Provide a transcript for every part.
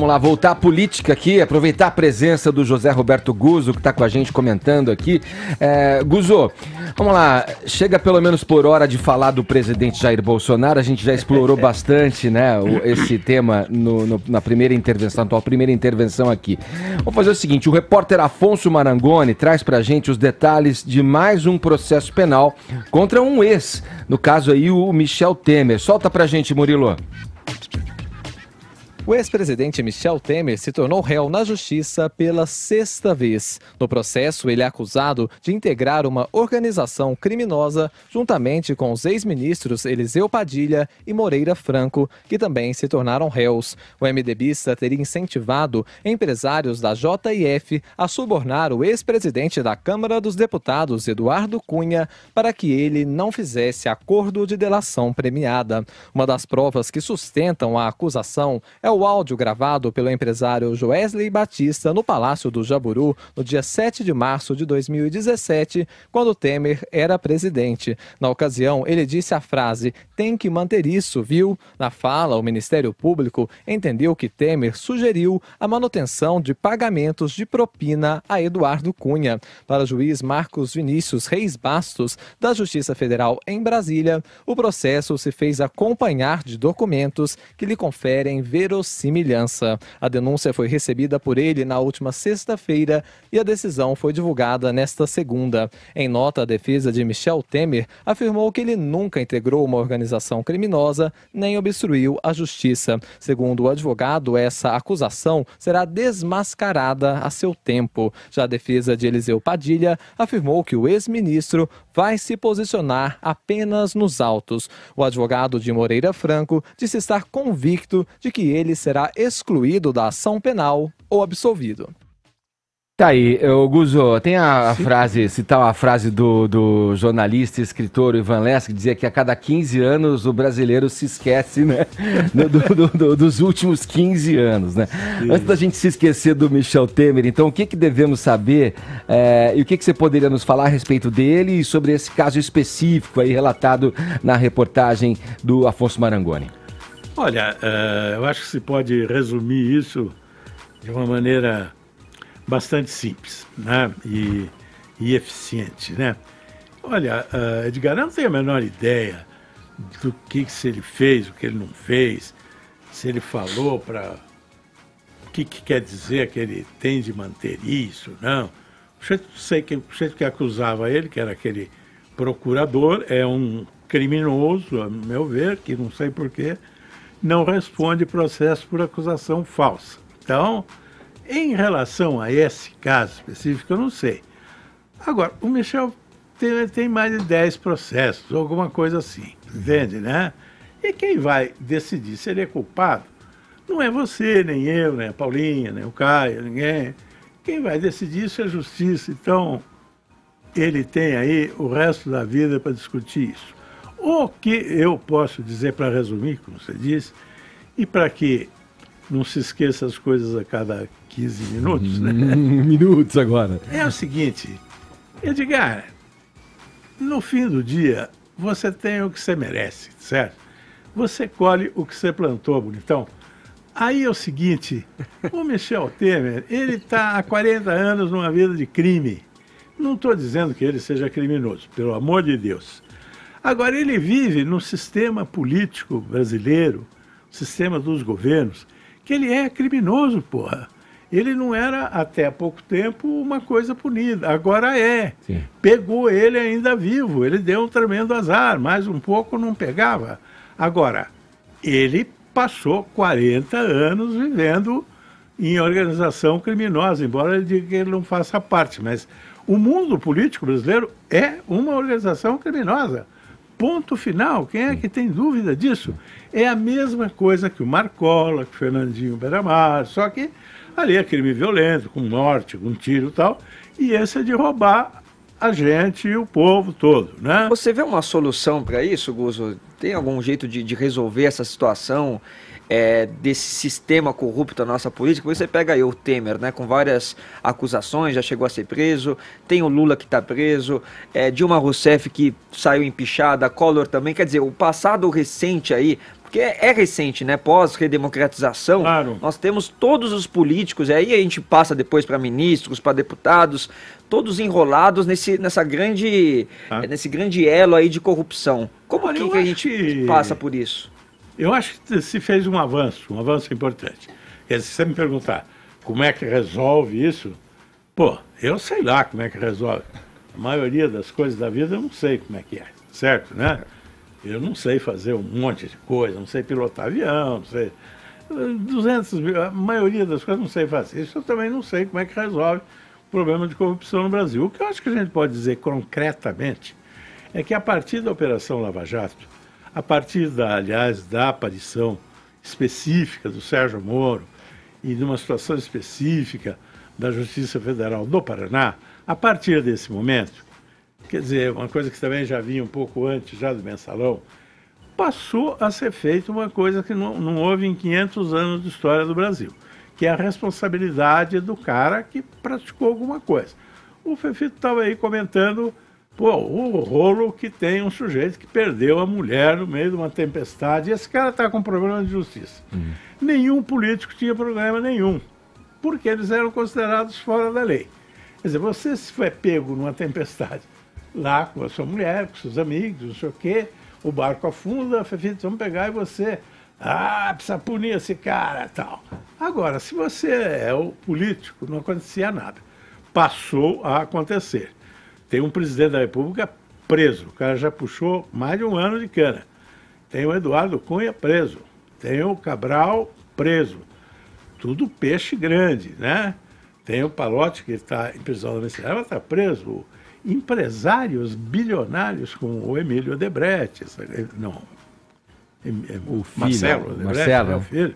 Vamos lá, voltar à política aqui, aproveitar a presença do José Roberto Guzo, que está com a gente comentando aqui. É, Guzo, vamos lá, chega pelo menos por hora de falar do presidente Jair Bolsonaro, a gente já explorou bastante né, o, esse tema no, no, na primeira intervenção, na tua primeira intervenção aqui. Vamos fazer o seguinte, o repórter Afonso Marangoni traz para a gente os detalhes de mais um processo penal contra um ex, no caso aí o Michel Temer. Solta para a gente, Murilo. O ex-presidente Michel Temer se tornou réu na justiça pela sexta vez. No processo, ele é acusado de integrar uma organização criminosa juntamente com os ex-ministros Eliseu Padilha e Moreira Franco, que também se tornaram réus. O MDBista teria incentivado empresários da JIF a subornar o ex-presidente da Câmara dos Deputados, Eduardo Cunha, para que ele não fizesse acordo de delação premiada. Uma das provas que sustentam a acusação é o áudio gravado pelo empresário Joesley Batista no Palácio do Jaburu no dia 7 de março de 2017, quando Temer era presidente. Na ocasião, ele disse a frase: tem que manter isso, viu? Na fala, o Ministério Público entendeu que Temer sugeriu a manutenção de pagamentos de propina a Eduardo Cunha. Para o juiz Marcos Vinícius Reis Bastos, da Justiça Federal em Brasília, o processo se fez acompanhar de documentos que lhe conferem verossimilhança verossimilhança. A denúncia foi recebida por ele na última sexta-feira e a decisão foi divulgada nesta segunda. Em nota, a defesa de Michel Temer afirmou que ele nunca integrou uma organização criminosa nem obstruiu a justiça. Segundo o advogado, essa acusação será desmascarada a seu tempo. Já a defesa de Eliseu Padilha afirmou que o ex-ministro vai se posicionar apenas nos autos. O advogado de Moreira Franco disse estar convicto de que ele ele será excluído da ação penal ou absolvido. Tá aí, o Guzo, tem a, a frase, citar a frase do, do jornalista e escritor Ivan Less, que dizia que a cada 15 anos o brasileiro se esquece, né? Do, do, do, dos últimos 15 anos, né? Sim. Antes da gente se esquecer do Michel Temer, então, o que, que devemos saber é, e o que, que você poderia nos falar a respeito dele e sobre esse caso específico aí relatado na reportagem do Afonso Marangoni? Olha, uh, eu acho que se pode resumir isso de uma maneira bastante simples né? e, e eficiente. Né? Olha, uh, Edgar, eu não tenho a menor ideia do que, que se ele fez, o que ele não fez, se ele falou para. O que, que quer dizer que ele tem de manter isso, não. O jeito, sei que, o jeito que acusava ele, que era aquele procurador, é um criminoso, a meu ver, que não sei porquê, não responde processo por acusação falsa. Então, em relação a esse caso específico, eu não sei. Agora, o Michel tem, tem mais de 10 processos, alguma coisa assim, entende, né? E quem vai decidir se ele é culpado não é você, nem eu, nem a Paulinha, nem o Caio, ninguém. Quem vai decidir isso é a justiça. Então, ele tem aí o resto da vida para discutir isso. O que eu posso dizer para resumir, como você disse, e para que não se esqueça as coisas a cada 15 minutos, né? minutos agora. É o seguinte, Edgar, no fim do dia, você tem o que você merece, certo? Você colhe o que você plantou, bonitão. Aí é o seguinte, o Michel Temer, ele está há 40 anos numa vida de crime. Não estou dizendo que ele seja criminoso, pelo amor de Deus. Agora, ele vive no sistema político brasileiro, sistema dos governos, que ele é criminoso, porra. Ele não era, até há pouco tempo, uma coisa punida. Agora é. Sim. Pegou ele ainda vivo. Ele deu um tremendo azar. Mais um pouco não pegava. Agora, ele passou 40 anos vivendo em organização criminosa, embora ele diga que ele não faça parte. Mas o mundo político brasileiro é uma organização criminosa. Ponto final. Quem é que tem dúvida disso? É a mesma coisa que o Marcola, que o Fernandinho Beramar, só que ali é crime violento, com morte, com tiro e tal, e esse é de roubar a gente e o povo todo, né? Você vê uma solução para isso, Guzo? tem algum jeito de, de resolver essa situação? é, desse sistema corrupto da nossa política. Você pega aí o Temer, né, com várias acusações, já chegou a ser preso, tem o Lula que está preso, é, Dilma Rousseff que saiu empichada, Collor também. Quer dizer, o passado recente aí, porque é, é recente, né? Pós-redemocratização, claro. nós temos todos os políticos, e aí a gente passa depois para ministros, para deputados, todos enrolados nesse, nessa grande, ah. nesse grande elo aí de corrupção. Como Olha, que, que a gente que... passa por isso? Eu acho que se fez um avanço, um avanço importante. Se você me perguntar como é que resolve isso, pô, eu sei lá como é que resolve. A maioria das coisas da vida eu não sei como é que é, certo, né? Eu não sei fazer um monte de coisa, não sei pilotar avião, não sei... 200 mil, a maioria das coisas não sei fazer. Isso eu também não sei como é que resolve o problema de corrupção no Brasil. O que eu acho que a gente pode dizer concretamente é que a partir da Operação Lava Jato, a partir, da, aliás, da aparição específica do Sérgio Moro e de uma situação específica da Justiça Federal do Paraná, a partir desse momento, quer dizer, uma coisa que também já vinha um pouco antes já do mensalão, passou a ser feita uma coisa que não, não houve em 500 anos de história do Brasil, que é a responsabilidade do cara que praticou alguma coisa. O Fefito estava aí comentando Pô, o rolo que tem um sujeito que perdeu a mulher no meio de uma tempestade. E esse cara está com problema de justiça. Uhum. Nenhum político tinha problema nenhum, porque eles eram considerados fora da lei. Quer dizer, você se foi pego numa tempestade lá com a sua mulher, com seus amigos, não sei o quê, o barco afunda, Fefito, vamos pegar e você. Ah, precisa punir esse cara tal. Agora, se você é o político, não acontecia nada. Passou a acontecer. Tem um presidente da República preso. O cara já puxou mais de um ano de cana. Tem o Eduardo Cunha preso. Tem o Cabral preso. Tudo peixe grande, né? Tem o Palote, que está em prisão domiciliar, mas está preso. Empresários bilionários como o Emílio Odebrecht, não, o filho, Marcelo Odebrecht, Marcelo. É o filho,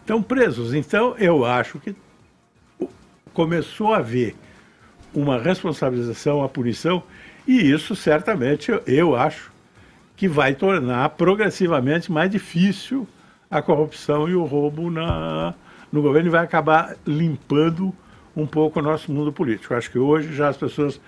estão presos. Então, eu acho que começou a haver uma responsabilização, a punição, e isso certamente eu, eu acho que vai tornar progressivamente mais difícil a corrupção e o roubo na, no governo e vai acabar limpando um pouco o nosso mundo político. Acho que hoje já as pessoas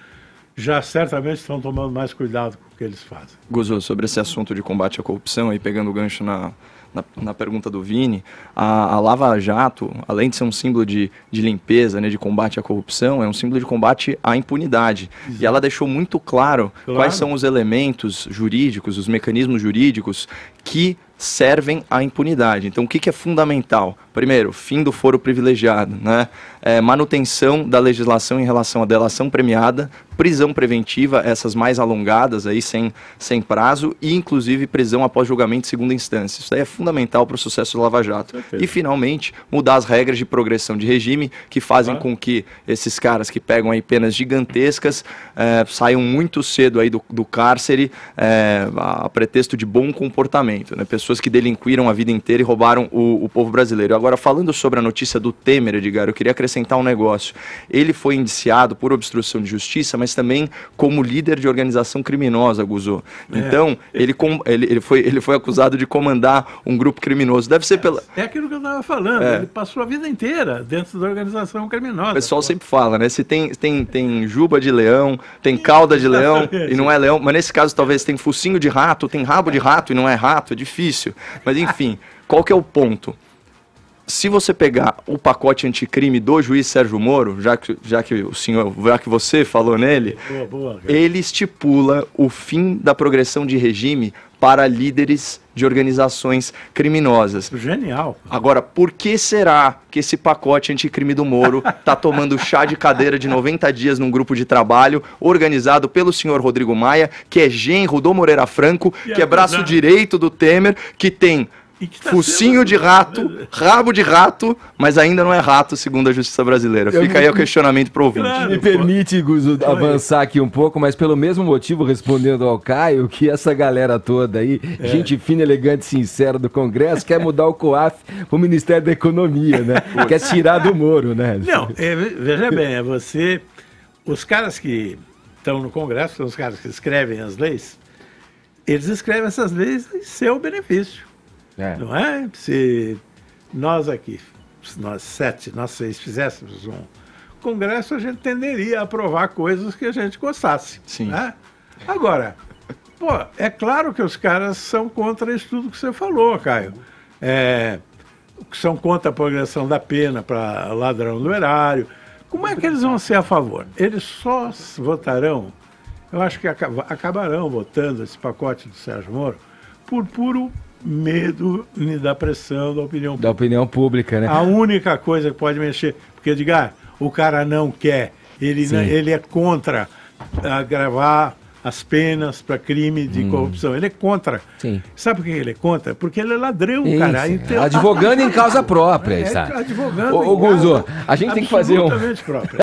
já certamente estão tomando mais cuidado com o que eles fazem. Gozou, sobre esse assunto de combate à corrupção, aí pegando o gancho na, na, na pergunta do Vini, a, a, Lava Jato, além de ser um símbolo de, de limpeza, né, de combate à corrupção, é um símbolo de combate à impunidade. Exato. E ela deixou muito claro, claro quais são os elementos jurídicos, os mecanismos jurídicos que servem à impunidade. Então, o que, que é fundamental? Primeiro, fim do foro privilegiado, né? É, manutenção da legislação em relação à delação premiada, prisão preventiva, essas mais alongadas aí, sem, sem prazo, e inclusive prisão após julgamento de segunda instância. Isso daí é fundamental para o sucesso do Lava Jato. Perfeito. E, finalmente, mudar as regras de progressão de regime, que fazem ah. com que esses caras que pegam aí penas gigantescas é, saiam muito cedo aí do, do cárcere é, a pretexto de bom comportamento, né? Pessoas que delinquiram a vida inteira e roubaram o, o povo brasileiro. Agora, falando sobre a notícia do Temer, Edgar, eu queria acrescentar um negócio. Ele foi indiciado por obstrução de justiça, mas também como líder de organização criminosa, Guzô. É. Então, ele, ele, ele, foi, ele foi acusado de comandar um grupo criminoso. Deve ser é, pela. É aquilo que eu estava falando. É. Ele passou a vida inteira dentro da organização criminosa. O pessoal pô. sempre fala, né? Se tem, tem, tem juba de leão, tem cauda de leão e não é leão. Mas nesse caso, talvez tem focinho de rato, tem rabo de rato e não é rato. É difícil. Mas enfim, qual que é o ponto? Se você pegar o pacote anticrime do juiz Sérgio Moro, já que, já que o senhor, já que você falou nele, boa, boa, ele estipula o fim da progressão de regime para líderes de organizações criminosas. Genial. Agora, por que será que esse pacote anticrime do Moro está tomando chá de cadeira de 90 dias num grupo de trabalho organizado pelo senhor Rodrigo Maia, que é genro do Moreira Franco, que é braço direito do Temer, que tem Tá Focinho de rato, rabo de rato, mas ainda não é rato, segundo a justiça brasileira. Fica aí o questionamento pro ouvinte. Claro, me permite, Guzo, avançar aqui um pouco, mas pelo mesmo motivo, respondendo ao Caio, que essa galera toda aí, é. gente fina, elegante, sincera do Congresso, quer mudar o COAF pro Ministério da Economia, né? quer tirar do Moro, né? Não, é, veja bem, é você. Os caras que estão no Congresso, são os caras que escrevem as leis, eles escrevem essas leis em seu benefício. É. Não é? Se nós aqui, nós sete, nós seis fizéssemos um congresso, a gente tenderia a aprovar coisas que a gente gostasse. Sim. Né? Agora, pô, é claro que os caras são contra isso tudo que você falou, Caio. É, são contra a progressão da pena para ladrão do erário. Como é que eles vão ser a favor? Eles só votarão, eu acho que acaba- acabarão votando esse pacote do Sérgio Moro por puro medo da pressão da opinião Da opinião pública, né? a única coisa que pode mexer, porque Edgar, o cara não quer, ele, Sim. ele é contra agravar as penas para crime de corrupção. Ele é contra. Hum. Sim. Sabe por que ele é contra? Porque ele é ladrão, Isso, cara. Então- Advogando em causa própria, É, sabe? advogando Ô, Guzo, a gente tem que fazer um, própria.